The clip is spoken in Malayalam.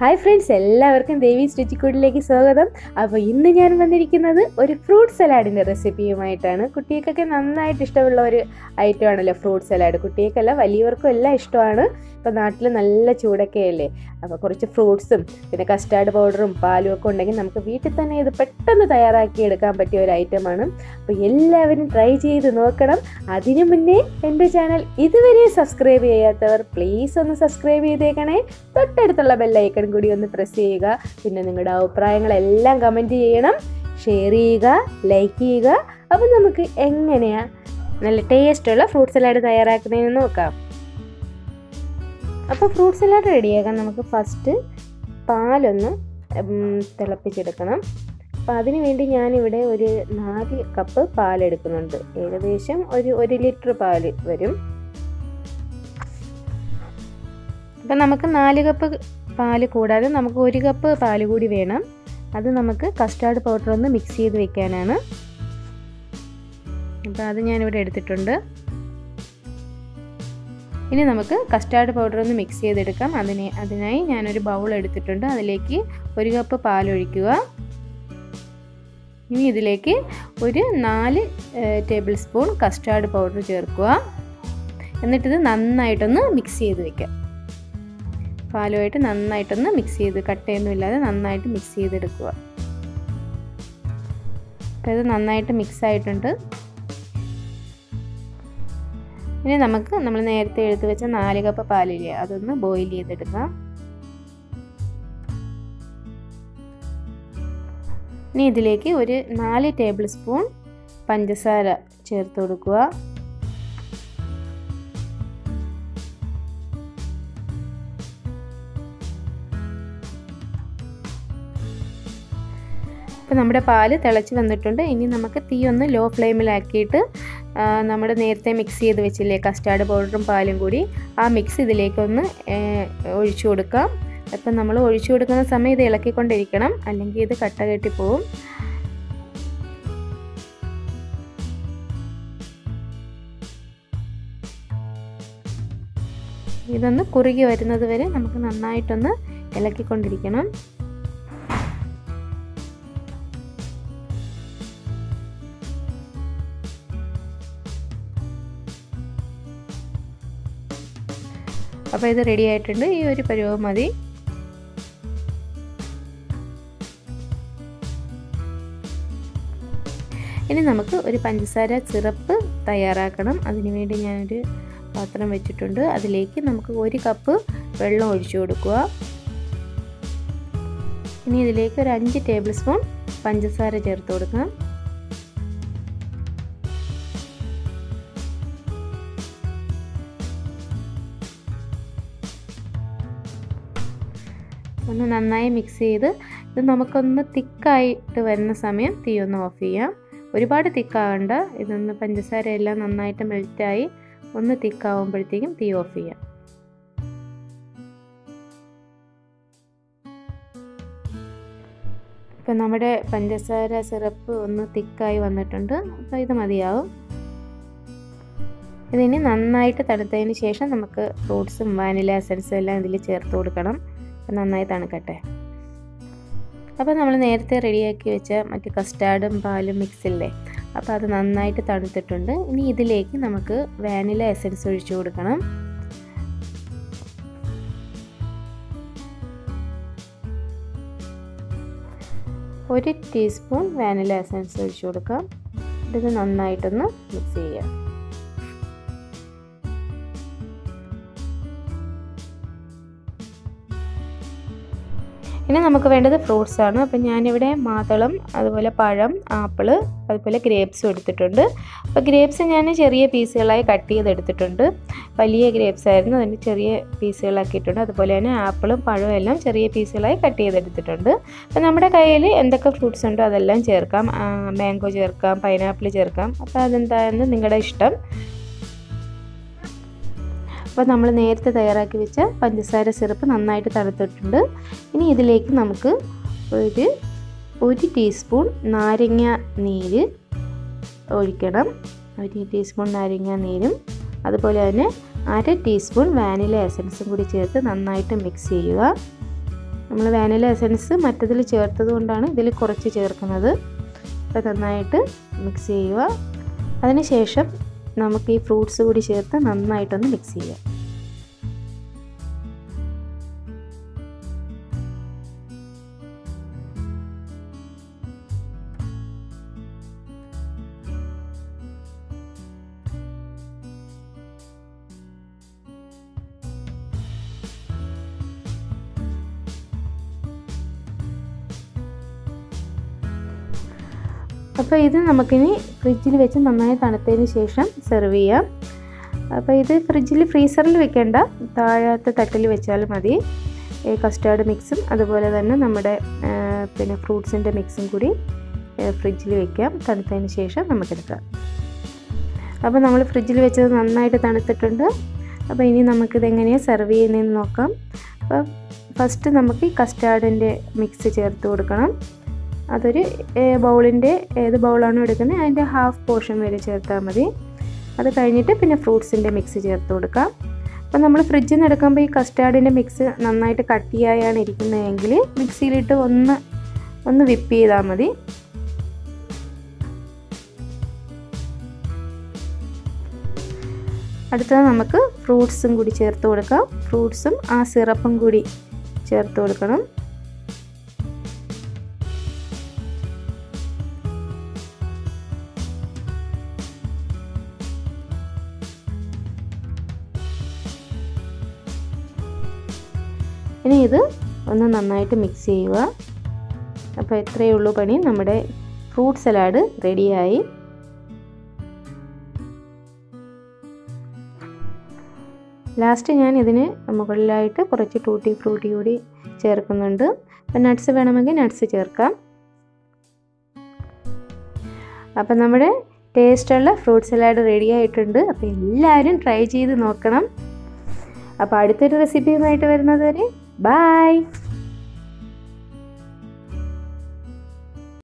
ഹായ് ഫ്രണ്ട്സ് എല്ലാവർക്കും ദേവി സ്റ്റിച്ചിക്കൂടിലേക്ക് സ്വാഗതം. അപ്പോൾ ഇന്ന് ഞാൻ വന്നിരിക്കുന്നത് ഒരു ഫ്രൂട്ട് സലാഡിന്റെ റെസിപ്പിയുമായിട്ടാണ് കുട്ടികൾക്കൊക്കെ നന്നായിട്ട് ഇഷ്ടമുള്ള ഒരു ഐറ്റം ആണല്ലോ ഫ്രൂട്ട് സലാഡ് കുട്ടികൾക്കല്ല വലിയവർക്കും എല്ലാം ഇഷ്ടമാണ്. ഇപ്പോൾ നാട്ടിൽ നല്ല ചൂടൊക്കെ അല്ലേ? അപ്പോൾ കുറച്ച് ഫ്രൂട്ട്സും പിന്നെ കസ്റ്റാർഡ് പൗഡറും പാലും ഒക്കെ ഉണ്ടെങ്കിൽ നമുക്ക് വീട്ടിൽ തന്നെ ഇത് പെട്ടെന്ന് തയ്യാറാക്കി എടുക്കാൻ പറ്റിയ ഒരു ഐറ്റമാണ് അപ്പോൾ എല്ലാവരും ട്രൈ ചെയ്ത് നോക്കണം. അതിനു മുന്നേ എന്റെ ചാനൽ ഇതുവരെ സബ്സ്ക്രൈബ് ചെയ്യാത്തവർ പ്ലീസ് ഒന്ന് സബ്സ്ക്രൈബ് ചെയ്തേക്കണേ. തൊട്ടടുത്തുള്ള ബെല്ലൈക്കൺ കൂടി ഒന്ന് പ്രസ് ചെയ്യുക. പിന്നെ നിങ്ങളുടെ അഭിപ്രായങ്ങളെല്ലാം കമന്റ് ചെയ്യണം. ഷെയർ ചെയ്യുക ലൈക്ക് ചെയ്യുക. അപ്പം നമുക്ക് എങ്ങനെയാണ് നല്ല ടേസ്റ്റുള്ള ഫ്രൂട്ട് സലാഡ് തയ്യാറാക്കുന്നതിന് നോക്കാം. അപ്പോൾ ഫ്രൂട്ട് സലാഡ് റെഡിയാക്കാൻ നമുക്ക് ഫസ്റ്റ് പാലൊന്ന് തിളപ്പിച്ചെടുക്കണം. അപ്പോൾ അതിന് വേണ്ടി ഞാനിവിടെ ഒരു നാല് കപ്പ് പാലെടുക്കുന്നുണ്ട് ഏകദേശം ഒരു ഒരു ലിറ്റർ പാൽ വരും. അപ്പം നമുക്ക് നാല് കപ്പ് പാൽ കൂടാതെ നമുക്ക് ഒരു കപ്പ് പാൽ കൂടി വേണം. അത് നമുക്ക് കസ്റ്റാർഡ് പൗഡർ ഒന്ന് മിക്സ് ചെയ്ത് വെക്കാനാണ്. അപ്പോൾ അത് ഞാനിവിടെ എടുത്തിട്ടുണ്ട്. ഇനി നമുക്ക് കസ്റ്റാർഡ് പൗഡർ ഒന്ന് മിക്സ് ചെയ്തെടുക്കാം. അതിനെ അതിനായി ഞാനൊരു ബൗൾ എടുത്തിട്ടുണ്ട്. അതിലേക്ക് ഒരു കപ്പ് പാലൊഴിക്കുക. ഇനി ഇതിലേക്ക് ഒരു നാല് ടേബിൾ സ്പൂൺ കസ്റ്റാർഡ് പൗഡർ ചേർക്കുക. എന്നിട്ടിത് നന്നായിട്ടൊന്ന് മിക്സ് ചെയ്ത് വെക്കാം. പാലുമായിട്ട് നന്നായിട്ടൊന്ന് മിക്സ് ചെയ്ത് കട്ടയൊന്നും ഇല്ലാതെ നന്നായിട്ട് മിക്സ് ചെയ്തെടുക്കുക. അപ്പോൾ ഇത് നന്നായിട്ട് മിക്സ് ആയിട്ടുണ്ട്. ഇനി നമുക്ക് നമ്മൾ നേരത്തെ എടുത്തു വെച്ച നാല് കപ്പ് പാലില്ലേ അതൊന്ന് ബോയിൽ ചെയ്തെടുക്കാം. ഇനി ഇതിലേക്ക് ഒരു നാല് ടേബിൾ സ്പൂൺ പഞ്ചസാര ചേർത്ത് കൊടുക്കുക. ഇപ്പോൾ നമ്മുടെ പാൽ തിളച്ച് വന്നിട്ടുണ്ട്. ഇനി നമുക്ക് തീ ഒന്ന് ലോ ഫ്ലെയിമിലാക്കിയിട്ട് നമ്മുടെ നേരത്തെ മിക്സ് ചെയ്ത് വെച്ചില്ലേ കസ്റ്റാർഡ് പൗഡറും പാലും കൂടി ആ മിക്സ് ഇതിലേക്കൊന്ന് ഒഴിച്ചു കൊടുക്കാം. അപ്പം നമ്മൾ ഒഴിച്ചു കൊടുക്കുന്ന സമയം ഇത് ഇളക്കിക്കൊണ്ടിരിക്കണം. അല്ലെങ്കിൽ ഇത് കട്ട കെട്ടിപ്പോവും ഇതൊന്ന് കുറുകി വരുന്നത് വരെ നമുക്ക് നന്നായിട്ടൊന്ന് ഇളക്കിക്കൊണ്ടിരിക്കണം. അപ്പോൾ ഇത് റെഡി ആയിട്ടുണ്ട്. ഈ ഒരു പരുവം മതി. ഇനി നമുക്ക് ഒരു പഞ്ചസാര സിറപ്പ് തയ്യാറാക്കണം. അതിനുവേണ്ടി ഞാനൊരു പാത്രം വെച്ചിട്ടുണ്ട്. അതിലേക്ക് നമുക്ക് ഒരു കപ്പ് വെള്ളം ഒഴിച്ചു കൊടുക്കുക. ഇനി ഇതിലേക്ക് ഒരു അഞ്ച് ടേബിൾ സ്പൂൺ പഞ്ചസാര ചേർത്ത് കൊടുക്കാം. ഒന്ന് നന്നായി മിക്സ് ചെയ്ത് ഇത് നമുക്കൊന്ന് തിക്കായിട്ട് വരുന്ന സമയം തീ ഒന്ന് ഓഫ് ചെയ്യാം. ഒരുപാട് തിക്കാവണ്ട. ഇതൊന്ന് പഞ്ചസാര എല്ലാം നന്നായിട്ട് മെൽറ്റായി ഒന്ന് തിക്കാവുമ്പോഴത്തേക്കും തീ ഓഫ് ചെയ്യാം. ഇപ്പം നമ്മുടെ പഞ്ചസാര സിറപ്പ് ഒന്ന് തിക്കായി വന്നിട്ടുണ്ട്. അപ്പോൾ ഇത് മതിയാവും. ഇതിനി നന്നായിട്ട് തണുത്തതിന് ശേഷം നമുക്ക് ഫ്രൂട്ട്സും വാനില എസൻസും എല്ലാം ഇതിൽ ചേർത്ത് കൊടുക്കണം. നന്നായി തണുക്കട്ടെ. അപ്പോൾ നമ്മൾ നേരത്തെ റെഡിയാക്കി വെച്ച മറ്റ് കസ്റ്റാർഡും പാലും മിക്സില്ലേ അപ്പോൾ അത് നന്നായിട്ട് തണുത്തിട്ടുണ്ട്. ഇനി ഇതിലേക്ക് നമുക്ക് വാനില എസൻസ് ഒഴിച്ചു കൊടുക്കണം. ഒരു ടീസ്പൂൺ വാനില എസൻസ് ഒഴിച്ചു കൊടുക്കാം. ഇത് നന്നായിട്ടൊന്ന് മിക്സ് ചെയ്യാം. ഇനി നമുക്ക് വേണ്ടത് ഫ്രൂട്ട്സ് ആണ്. അപ്പം ഞാനിവിടെ മാതളം അതുപോലെ പഴം ആപ്പിൾ അതുപോലെ ഗ്രേപ്സും എടുത്തിട്ടുണ്ട്. അപ്പോൾ ഗ്രേപ്സ് ഞാൻ ചെറിയ പീസുകളായി കട്ട് ചെയ്തെടുത്തിട്ടുണ്ട്. വലിയ ഗ്രേപ്സ് ആയിരുന്നു. അതിന് ചെറിയ പീസുകളാക്കിയിട്ടുണ്ട്. അതുപോലെ തന്നെ ആപ്പിളും പഴവും എല്ലാം ചെറിയ പീസുകളായി കട്ട് ചെയ്തെടുത്തിട്ടുണ്ട്. അപ്പോൾ നമ്മുടെ കയ്യിൽ എന്തൊക്കെ ഫ്രൂട്ട്സ് ഉണ്ടോ അതെല്ലാം ചേർക്കാം. മാംഗോ ചേർക്കാം പൈനാപ്പിൾ ചേർക്കാം. അപ്പോൾ അതെന്താണെന്ന് നിങ്ങളുടെ ഇഷ്ടം. അപ്പോൾ നമ്മൾ നേരത്തെ തയ്യാറാക്കി വെച്ച പഞ്ചസാര സിറപ്പ് നന്നായിട്ട് തണുത്തിട്ടുണ്ട്. ഇനി ഇതിലേക്ക് നമുക്ക് ഒരു ഒരു ടീസ്പൂൺ നാരങ്ങ നീര് ഒഴിക്കണം. ഒരു ടീസ്പൂൺ നാരങ്ങ നീരും അതുപോലെ തന്നെ അര ടീസ്പൂൺ വാനില എസൻസും കൂടി ചേർത്ത് നന്നായിട്ട് മിക്സ് ചെയ്യുക. നമ്മൾ വാനില എസൻസ് മറ്റതിൽ ചേർത്തത് കൊണ്ടാണ് ഇതിൽ കുറച്ച് ചേർക്കുന്നത്. അപ്പോൾ നന്നായിട്ട് മിക്സ് ചെയ്യുക. അതിനുശേഷം നമുക്ക് ഈ ഫ്രൂട്ട്സ് കൂടി ചേർത്ത് നന്നായിട്ടൊന്ന് മിക്സ് ചെയ്യാം അപ്പോൾ ഇത് നമുക്കിനി ഫ്രിഡ്ജിൽ വെച്ച് നന്നായി തണുത്തതിന് ശേഷം സെർവ് ചെയ്യാം. അപ്പോൾ ഇത് ഫ്രിഡ്ജിൽ ഫ്രീസറിൽ വെക്കേണ്ട താഴത്തെ തട്ടിൽ വെച്ചാൽ മതി. ഈ കസ്റ്റാർഡ് മിക്സും അതുപോലെ തന്നെ നമ്മുടെ പിന്നെ ഫ്രൂട്ട്സിന്റെ മിക്സും കൂടി ഫ്രിഡ്ജിൽ വെക്കാം. തണുത്തതിന് ശേഷം നമുക്കെടുക്കാം അപ്പോൾ നമ്മൾ ഫ്രിഡ്ജിൽ വെച്ചത് നന്നായിട്ട് തണുത്തിട്ടുണ്ട്. അപ്പോൾ ഇനി നമുക്കിത് എങ്ങനെയാണ് സെർവ് ചെയ്യുന്നതെന്ന് നോക്കാം. അപ്പോൾ ഫസ്റ്റ് നമുക്ക് ഈ കസ്റ്റാർഡിന്റെ മിക്സ് ചേർത്ത് കൊടുക്കണം. അതൊരു ബൗളിന്റെ ഏത് ബൗളാണോ എടുക്കുന്നത് അതിന്റെ ഹാഫ് പോർഷൻ വരെ ചേർത്താൽ മതി. അത് കഴിഞ്ഞിട്ട് പിന്നെ ഫ്രൂട്ട്സിന്റെ മിക്സ് ചേർത്ത് കൊടുക്കാം. അപ്പോൾ നമ്മൾ ഫ്രിഡ്ജിൽ നിന്ന് എടുക്കുമ്പോൾ ഈ കസ്റ്റാർഡിന്റെ മിക്സ് നന്നായിട്ട് കട്ടിയായാണ് ഇരിക്കുന്നതെങ്കിൽ മിക്സിയിലിട്ട് ഒന്ന് ഒന്ന് വിപ്പ് ചെയ്താൽ മതി. അടുത്തത് നമുക്ക് ഫ്രൂട്ട്സും കൂടി ചേർത്ത് കൊടുക്കാം. ഫ്രൂട്ട്സും ആ സിറപ്പും കൂടി ചേർത്ത് കൊടുക്കണം. ഇനി ഇത് ഒന്ന് നന്നായിട്ട് മിക്സ് ചെയ്യുക. അപ്പോൾ ഇത്രയേ ഉള്ളൂ പണി. നമ്മുടെ ഫ്രൂട്ട് സലാഡ് റെഡിയായി ലാസ്റ്റ് ഞാൻ ഇതിന് മുകളിലായിട്ട് കുറച്ച് ടൂട്ടി ഫ്രൂട്ടി കൂടി ചേർക്കുന്നുണ്ട്. അപ്പം നട്ട്സ് വേണമെങ്കിൽ നട്ട്സ് ചേർക്കാം. അപ്പം നമ്മുടെ ടേസ്റ്റുള്ള ഫ്രൂട്ട് സലാഡ് റെഡി ആയിട്ടുണ്ട്. അപ്പോൾ എല്ലാവരും ട്രൈ ചെയ്ത് നോക്കണം. അപ്പോൾ അടുത്തൊരു റെസിപ്പിയുമായിട്ട് വരുന്നത് വരെ Bye!